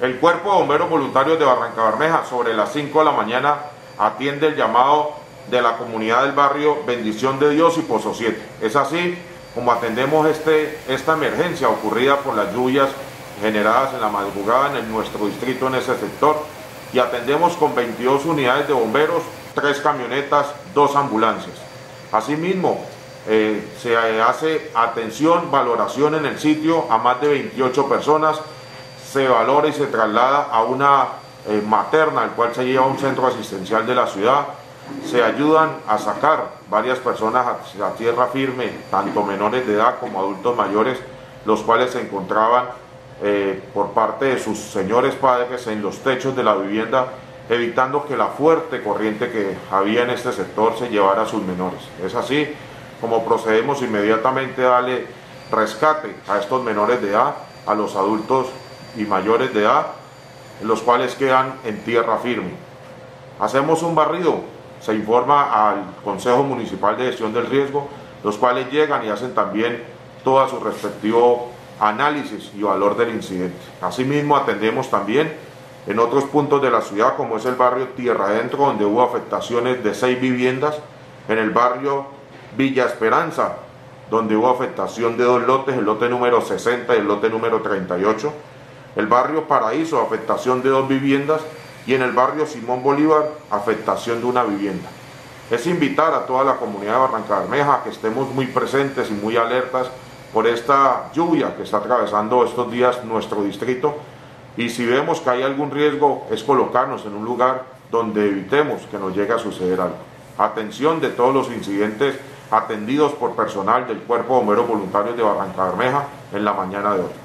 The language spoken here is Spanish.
El Cuerpo de Bomberos Voluntarios de Barranca Bermeja sobre las 5 de la mañana atiende el llamado de la comunidad del barrio Bendición de Dios y Pozo 7. Es así como atendemos este, esta emergencia ocurrida por las lluvias generadas en la madrugada en nuestro distrito en ese sector y atendemos con 22 unidades de bomberos, 3 camionetas, 2 ambulancias. Asimismo, eh, se hace atención, valoración en el sitio a más de 28 personas, se valora y se traslada a una eh, materna, el cual se lleva a un centro asistencial de la ciudad, se ayudan a sacar varias personas a, tierra firme, tanto menores de edad como adultos mayores, los cuales se encontraban eh, por parte de sus señores padres en los techos de la vivienda, evitando que la fuerte corriente que había en este sector se llevara a sus menores. Es así como procedemos inmediatamente a darle rescate a estos menores de edad, a los adultos y mayores de edad, los cuales quedan en tierra firme. Hacemos un barrido, se informa al Consejo Municipal de Gestión del Riesgo, los cuales llegan y hacen también todo su respectivo análisis y valor del incidente. Asimismo, atendemos también en otros puntos de la ciudad, como es el barrio Tierra Adentro, donde hubo afectaciones de seis viviendas, en el barrio Villa Esperanza, donde hubo afectación de dos lotes, el lote número 60 y el lote número 38, el barrio Paraíso, afectación de dos viviendas, y en el barrio Simón Bolívar, afectación de una vivienda. Es invitar a toda la comunidad de Barranca Bermeja a que estemos muy presentes y muy alertas por esta lluvia que está atravesando estos días nuestro distrito y si vemos que hay algún riesgo es colocarnos en un lugar donde evitemos que nos llegue a suceder algo. Atención de todos los incidentes atendidos por personal del Cuerpo de Bomberos Voluntarios de Barranca Bermeja en la mañana de hoy.